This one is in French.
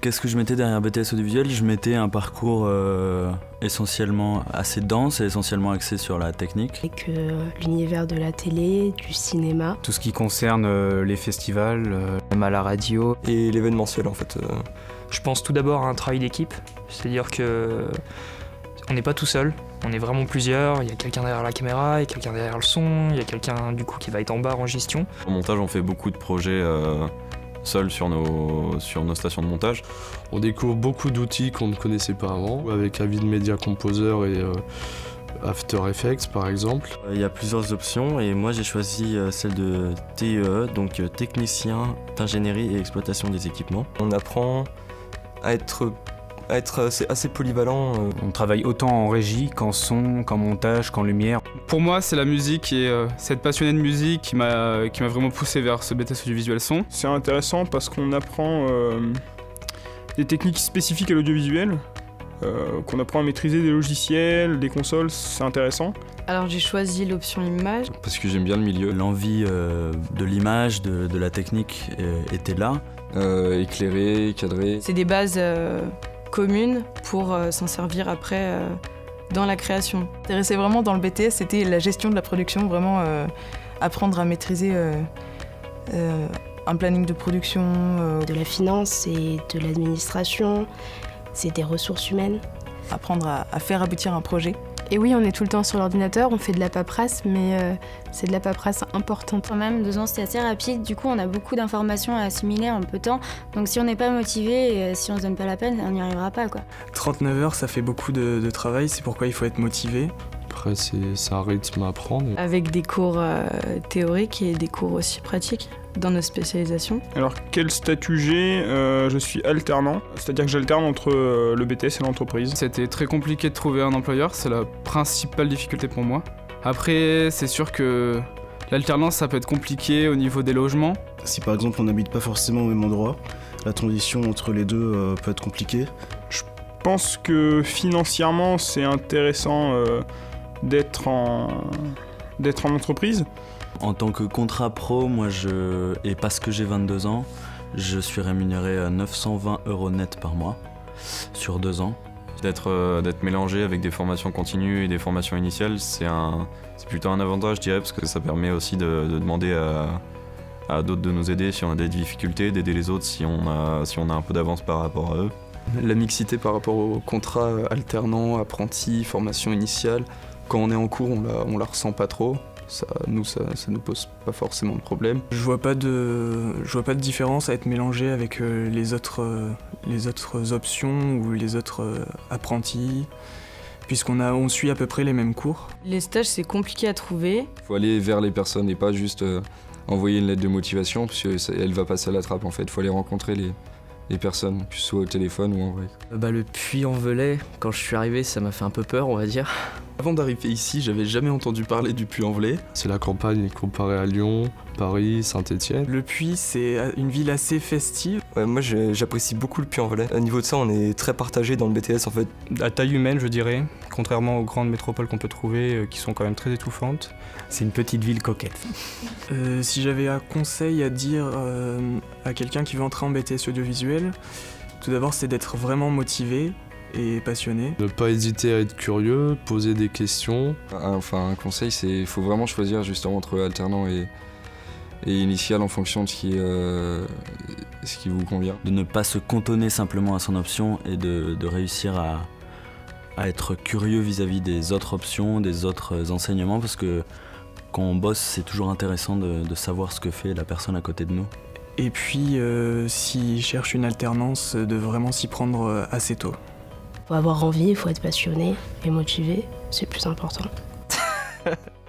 Qu'est-ce que je mettais derrière BTS audiovisuel? Je mettais un parcours euh, essentiellement assez dense et essentiellement axé sur la technique. Avec euh, l'univers de la télé, du cinéma. Tout ce qui concerne euh, les festivals, même à la radio. Et l'événementiel en fait. Je pense tout d'abord à un travail d'équipe, c'est-à-dire que on n'est pas tout seul, on est vraiment plusieurs, il y a quelqu'un derrière la caméra, il y a quelqu'un derrière le son, il y a quelqu'un du coup qui va être en barre en gestion. Au montage on fait beaucoup de projets seul sur nos, sur nos stations de montage. On découvre beaucoup d'outils qu'on ne connaissait pas avant, avec Avid Media Composer et euh, After Effects par exemple. Euh, il y a plusieurs options et moi j'ai choisi euh, celle de TEE, donc technicien d'ingénierie et exploitation des équipements. On apprend à être être assez polyvalent. On travaille autant en régie qu'en son, qu'en montage, qu'en lumière. Pour moi, c'est la musique et euh, cette passionnée de musique qui m'a qui m'a vraiment poussé vers ce BTS audiovisuel son. C'est intéressant parce qu'on apprend euh, des techniques spécifiques à l'audiovisuel, euh, qu'on apprend à maîtriser des logiciels, des consoles, c'est intéressant. Alors j'ai choisi l'option image. Parce que j'aime bien le milieu. L'envie de l'image, de, de, la technique était là. éclairé, cadré. C'est des bases communes pour s'en servir après dans la création. Intéressé vraiment dans le BTS, c'était la gestion de la production, vraiment euh, apprendre à maîtriser euh, euh, un planning de production. De la finance et de l'administration, c'est des ressources humaines. Apprendre à faire aboutir un projet. Et oui, on est tout le temps sur l'ordinateur, on fait de la paperasse, mais euh, c'est de la paperasse importante. Quand même, deux ans, c'était assez rapide. Du coup, on a beaucoup d'informations à assimiler en peu de temps. Donc, si on n'est pas motivé, et euh, si on se donne pas la peine, on n'y arrivera pas. Quoi. 39 heures, ça fait beaucoup de, de travail. C'est pourquoi il faut être motivé. Après, c'est un rythme à prendre. Avec des cours euh, théoriques et des cours aussi pratiques dans nos spécialisations. Alors, quel statut j'ai euh, Je suis alternant, c'est-à-dire que j'alterne entre euh, le BTS et l'entreprise. C'était très compliqué de trouver un employeur, c'est la principale difficulté pour moi. Après, c'est sûr que l'alternance, ça peut être compliqué au niveau des logements. Si par exemple on n'habite pas forcément au même endroit, la transition entre les deux peut être compliquée. Je pense que financièrement, c'est intéressant d'être en, d'être en entreprise. En tant que contrat pro, moi je, et parce que j'ai 22 ans, je suis rémunéré à 920 euros net par mois sur deux ans. D'être, euh, d'être mélangé avec des formations continues et des formations initiales, c'est, un, c'est plutôt un avantage, je dirais, parce que ça permet aussi de, demander à, à, d'autres de nous aider si on a des difficultés, d'aider les autres si on a, si on a un peu d'avance par rapport à eux. La mixité par rapport au contrat alternant, apprenti, formation initiale, quand on est en cours, on la, on la ressent pas trop. Ça, nous, ça, ça nous pose pas forcément de problème. Je vois pas de, je vois pas de différence à être mélangé avec euh, les autres, euh, les autres options ou les autres euh, apprentis, puisqu'on a, on suit à peu près les mêmes cours. Les stages, c'est compliqué à trouver. Il faut aller vers les personnes et pas juste envoyer une lettre de motivation, parce qu'elle va passer à la trappe en fait. Il faut aller rencontrer les, les personnes, que ce soit au téléphone ou en vrai. Bah, le puits en velay, quand je suis arrivé, ça m'a fait un peu peur, on va dire. Avant d'arriver ici, j'avais jamais entendu parler du Puy-en-Velay. C'est la campagne comparée à Lyon, Paris, Saint-Étienne. Le Puy, c'est une ville assez festive. Ouais, moi j'apprécie beaucoup le Puy-en-Velay. Au niveau de ça, on est très partagé dans le BTS en fait. À taille humaine, je dirais, contrairement aux grandes métropoles qu'on peut trouver, euh, qui sont quand même très étouffantes. C'est une petite ville coquette. euh, si j'avais un conseil à dire euh, à quelqu'un qui veut entrer en BTS audiovisuel, tout d'abord c'est d'être vraiment motivé, et passionné. Ne pas hésiter à être curieux, poser des questions. Enfin, un conseil, c'est il faut vraiment choisir justement entre alternant et, et initial en fonction de ce qui, euh, ce qui vous convient. De ne pas se cantonner simplement à son option et de, de réussir à, à, être curieux vis-à-vis -vis des autres options, des autres enseignements, parce que quand on bosse, c'est toujours intéressant de, de, savoir ce que fait la personne à côté de nous. Et puis, euh, s'il cherche une alternance, de vraiment s'y prendre euh, assez tôt faut avoir envie, il faut être passionné et motivé, c'est plus important.